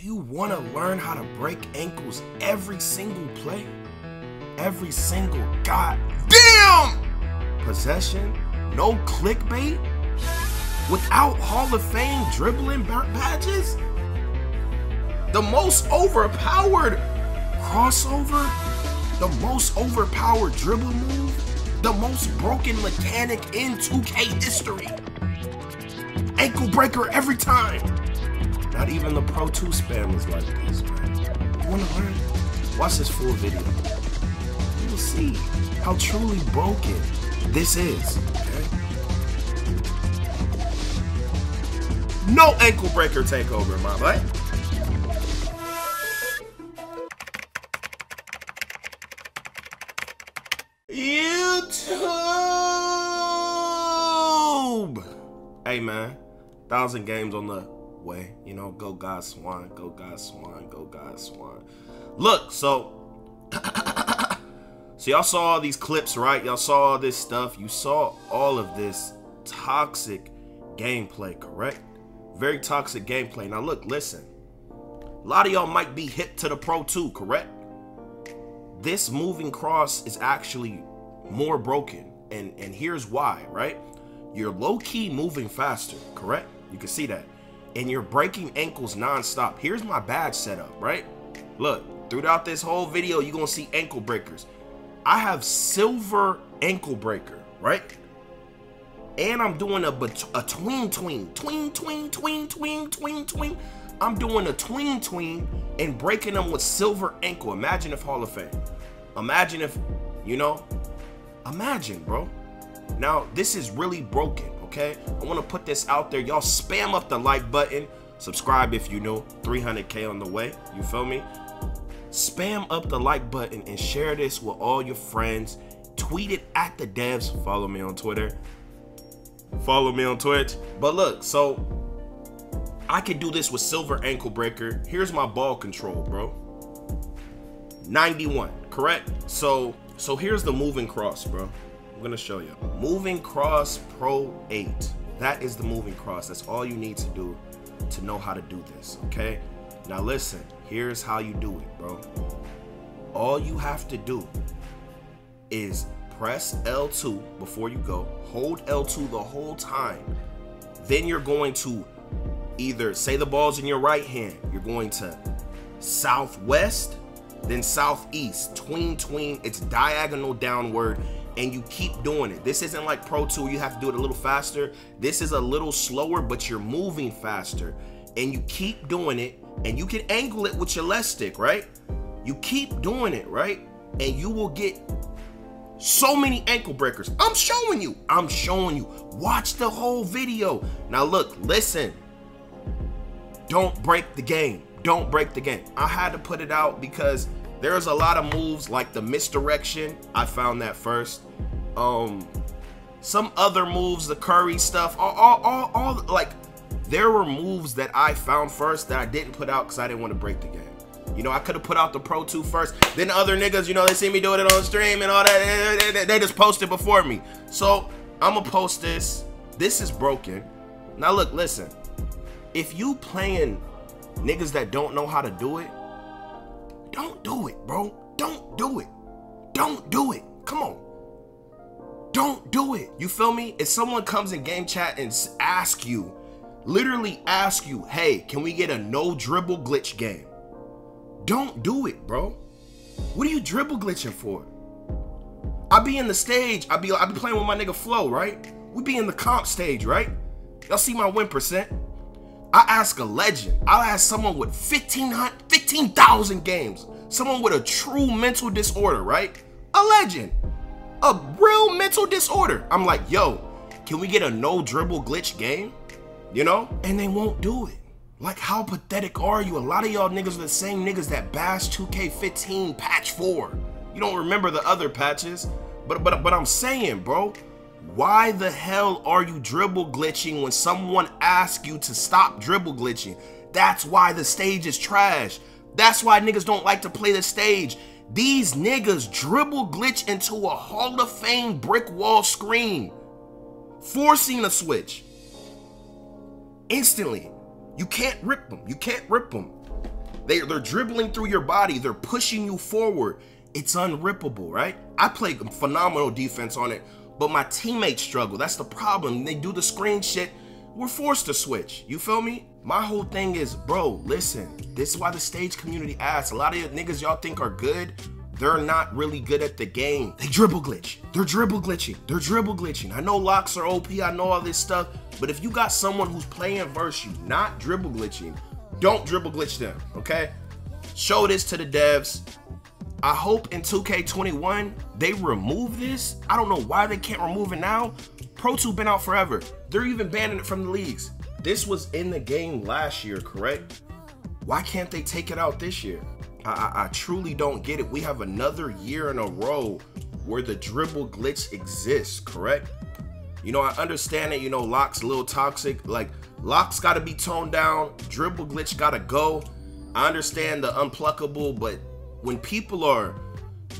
Do you want to learn how to break ankles every single play? Every single goddamn possession? No clickbait? Without Hall of Fame dribbling badges? The most overpowered crossover? The most overpowered dribble move? The most broken mechanic in 2K history? Ankle breaker every time. Not even the Pro 2 spam is like this, man. You wanna learn? Watch this full video. You will see how truly broken this is, okay? No ankle breaker takeover, my boy. YouTube! Hey, man. Thousand games on the way. You know, go God Swan, go God Swan, go God Swan. Look, so so y'all saw all these clips, right? Y'all saw all this stuff. You saw all of this toxic gameplay, correct? Very toxic gameplay. Now look, listen. A lot of y'all might be hit to the Pro 2, correct? This moving cross is actually more broken. And and here's why, right? You're low-key moving faster, correct? You can see that and you're breaking ankles non-stop. Here's my badge setup, right? Look, throughout this whole video, you're gonna see ankle breakers. I have silver ankle breaker, right? And I'm doing a, a tween tween, tween tween, tween tween, tween tween. I'm doing a tween tween and breaking them with silver ankle. Imagine if Hall of Fame. Imagine if, you know, imagine, bro. Now, this is really broken okay? I want to put this out there. Y'all spam up the like button. Subscribe if you know 300K on the way. You feel me? Spam up the like button and share this with all your friends. Tweet it at the devs. Follow me on Twitter. Follow me on Twitch. But look, so I can do this with Silver Ankle Breaker. Here's my ball control, bro. 91, correct? So, so here's the moving cross, bro. I'm gonna show you. Moving Cross Pro 8. That is the moving cross. That's all you need to do to know how to do this, okay? Now listen, here's how you do it, bro. All you have to do is press L2 before you go. Hold L2 the whole time. Then you're going to either say the ball's in your right hand. You're going to southwest, then southeast. Tween, tween. It's diagonal downward and you keep doing it. This isn't like Pro 2, you have to do it a little faster. This is a little slower, but you're moving faster. And you keep doing it, and you can angle it with your left stick, right? You keep doing it, right? And you will get so many ankle breakers. I'm showing you. I'm showing you. Watch the whole video. Now look, listen. Don't break the game. Don't break the game. I had to put it out because there's a lot of moves like the misdirection. I found that first. Um, some other moves, the Curry stuff, all, all, all, all like there were moves that I found first that I didn't put out because I didn't want to break the game. You know, I could have put out the Pro 2 first. Then other niggas, you know, they see me doing it on stream and all that. They, they, just posted before me. So I'm gonna post this. This is broken. Now look, listen. If you playing niggas that don't know how to do it, don't do it, bro. Don't do it. Don't do it. Come on. Don't do it. You feel me? If someone comes in game chat and ask you, literally ask you, hey, can we get a no dribble glitch game? Don't do it, bro. What are you dribble glitching for? I be in the stage. I be I be playing with my nigga Flow, right? We be in the comp stage, right? Y'all see my win percent? I ask a legend. I'll ask someone with 15,000 15, games. Someone with a true mental disorder, right? A legend. A real mental disorder. I'm like, yo, can we get a no dribble glitch game? You know? And they won't do it. Like, how pathetic are you? A lot of y'all niggas are the same niggas that bash 2K15 patch 4. You don't remember the other patches. But but but I'm saying, bro, why the hell are you dribble glitching when someone asks you to stop dribble glitching? That's why the stage is trash. That's why niggas don't like to play the stage. These niggas dribble glitch into a Hall of Fame brick wall screen, forcing a switch instantly. You can't rip them. You can't rip them. They, they're dribbling through your body. They're pushing you forward. It's unrippable, right? I play phenomenal defense on it, but my teammates struggle. That's the problem. They do the screen shit. We're forced to switch. You feel me? My whole thing is, bro, listen. This is why the stage community asks. A lot of niggas y'all think are good they're not really good at the game. They dribble glitch. They're dribble glitching. They're dribble glitching. I know locks are OP. I know all this stuff. But if you got someone who's playing versus you, not dribble glitching, don't dribble glitch them, okay? Show this to the devs. I hope in 2K21 they remove this. I don't know why they can't remove it now. Pro 2 been out forever. They're even banning it from the leagues. This was in the game last year, correct? Why can't they take it out this year? I, I, I truly don't get it. We have another year in a row where the dribble glitch exists, correct? You know, I understand that, you know, Lock's a little toxic. Like, Lock's got to be toned down. Dribble glitch got to go. I understand the unpluckable, but when people are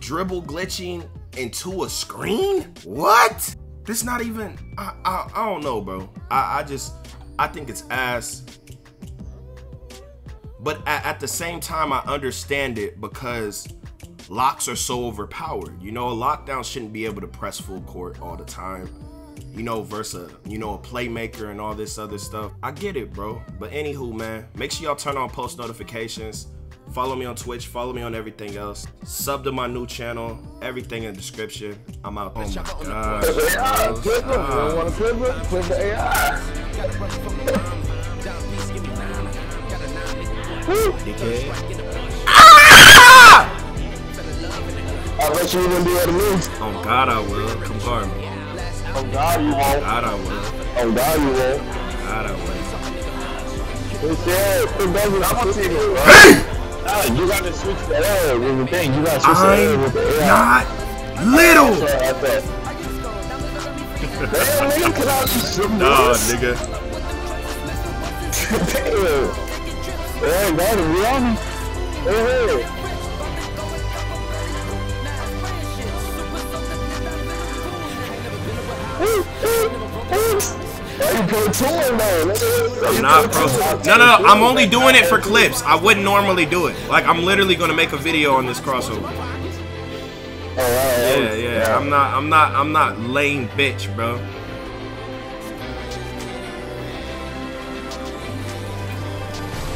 dribble glitching into a screen, what? This not even, I, I, I don't know, bro. I, I just, I think it's ass. But at, at the same time, I understand it because locks are so overpowered. You know, a lockdown shouldn't be able to press full court all the time. You know, versus you know a playmaker and all this other stuff. I get it, bro. But anywho, man, make sure y'all turn on post notifications. Follow me on Twitch. Follow me on everything else. Sub to my new channel. Everything in the description. I'm out. Oh my god. Ah! I bet you even be able to move. Oh God, I will. Come guard me. Oh God, you won't. God, I will. Oh God, you won't. God, I will. It's yeah, it doesn't. I'm gonna take it. Hey! You gotta switch the air with the thing. You gotta switch the air with the air. Not little. That's it. Damn, nigga, can I just Nah, nigga. Damn. Hey, that is Rihanna. Hey, hey. I'm not pro. No, no, I'm only doing it for clips. I wouldn't normally do it. Like, I'm literally gonna make a video on this crossover. Yeah, yeah. I'm not. I'm not. I'm not lame bitch, bro.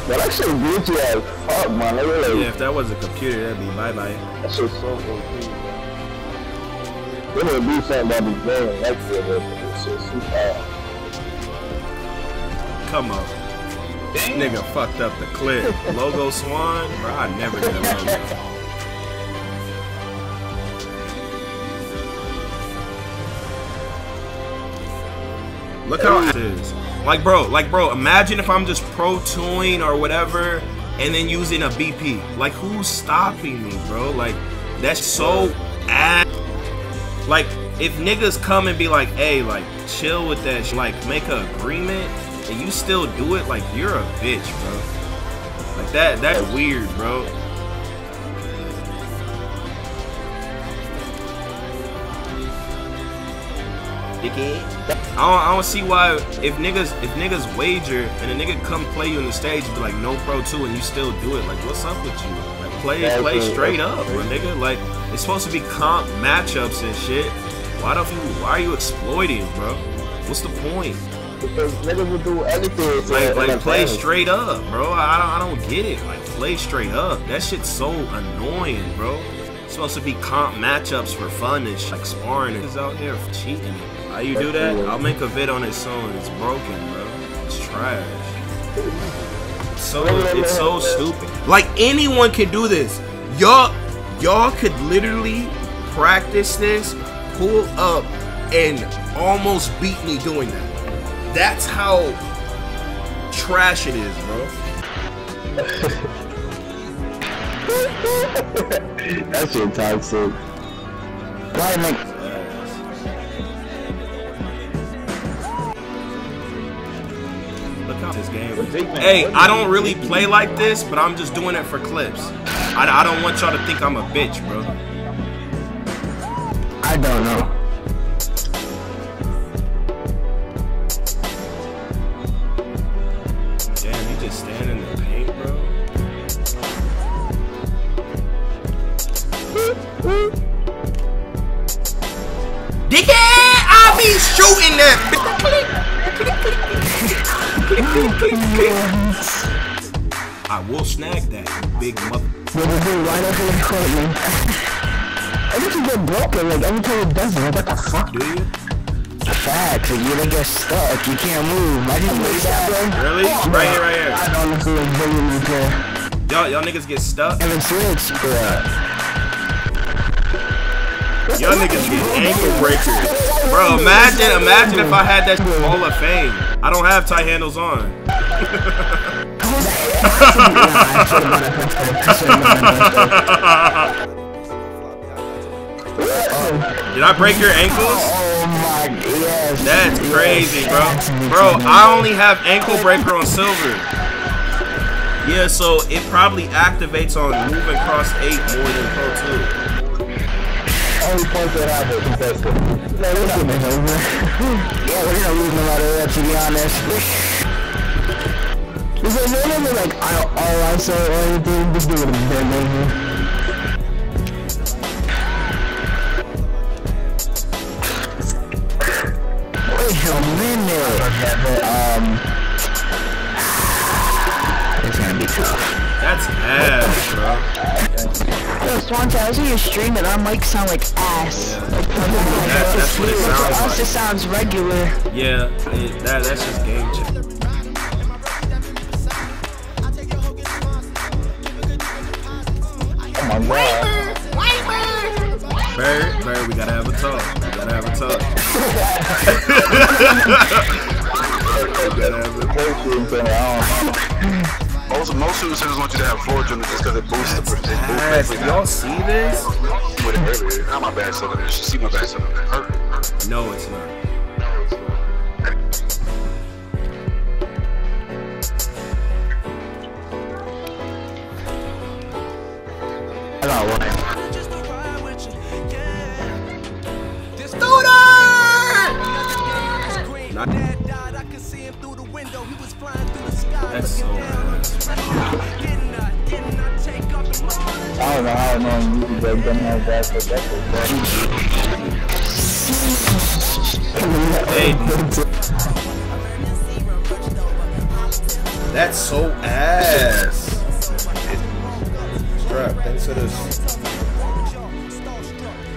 But that shit glitchy as fuck, man. Like, yeah, if that was a computer, that'd be bye bye. That shit's so OP. There would be something that be going like this, this shit's super. Come on. Damn. Nigga fucked up the clip. logo Swan? Bro, I never did a logo. Look how it is. Like, bro, like, bro, imagine if I'm just pro tuning or whatever and then using a BP. Like, who's stopping me, bro? Like, that's so ass. Like, if niggas come and be like, hey, like, chill with that, like, make an agreement and you still do it, like, you're a bitch, bro. Like, that, that's weird, bro. I don't, I don't see why if niggas if niggas wager and a nigga come play you on the stage and be like no pro two and you still do it like what's up with you? Like play that's play straight up bro nigga. Like it's supposed to be comp matchups and shit. Why don't you why are you exploiting bro? What's the point because niggas will do anything like like play straight up bro I don't, I don't get it like play straight up that shit's so annoying bro it's supposed to be comp matchups for fun and shit like sparring is out there cheating how you do that? I'll make a vid on it soon. It's broken, bro. It's trash. It's so it's so stupid. Like anyone can do this. Y'all y'all could literally practice this, pull up, and almost beat me doing that. That's how trash it is, bro. That's your toxic. Why make this game. Hey, I don't really play like this, but I'm just doing it for clips. I, I don't want y'all to think I'm a bitch, bro. I don't know. I will snag that, you big mother. With a dude right up in the court, man. I think you get broken, like every time it does it, what the fuck? Do you? Facts, like, you don't get stuck, you can't move. I didn't wait that, bro. Really? Right here, right here. I don't feel like bringing me there. Y'all, y'all niggas get stuck. Evan Switch, bro. Y'all niggas get ankle breakers. Bro, imagine, imagine if I had that Hall of Fame. I don't have tight handles on. Did I break your ankles? Oh. That's crazy, bro. Bro, I only have ankle breaker on silver. Yeah, so it probably activates on moving cross 8 more than Pro 2. Only point that did contested. No, this game is over. yeah, we're gonna lose no matter what, to be honest. Is there no other, like, I, all I say or anything? Just do it a bit. Wait a minute. Um, it's gonna be tough. That's ass, bro. Yo, Swante, I was in your stream and our mic sound like ass. Like, That- that's what it sounds For us, like. it sounds regular. Yeah, it, that, that's just game changer. Oh my god. Bird, Bird, we gotta have a talk. We gotta have a talk. we gotta have a Most most super centers want you to have floor joints just because it boosts the it boosts Yes, y'all see this? with it earlier. Not my bad setup. You should see my bad setup. It hurt. No, it's not. I got one. Not, that's so guys don't have that, that's Hey, that's so ass. Strap, thanks for this.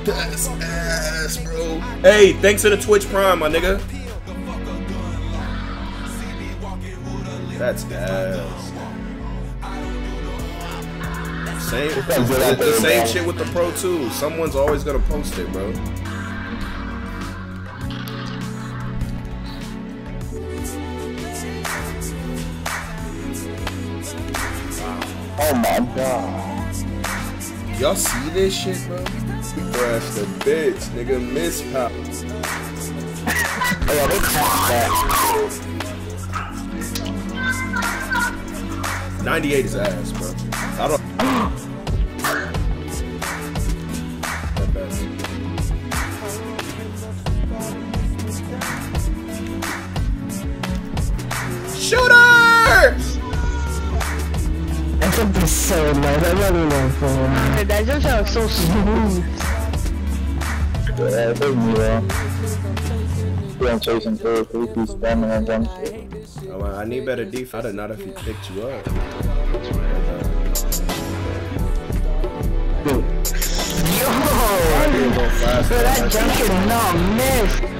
That's ass, bro. Hey, thanks for the Twitch Prime, my nigga. That's ass. Same, the, the same shit with the Pro 2. Someone's always gonna post it, bro. Oh my god. Y'all see this shit, bro? Crash the bitch, nigga. Miss pop. Oh yeah, they tapped that. 98 is ass, bro. So nice. I love for That just sounds so smooth. Yeah, it took me well. We ain't chasing through, we keep spamming on them shit. Oh, I need better defense. I'd not if he picked you up. Yo! I didn't go fast. Bro, that jump should not miss.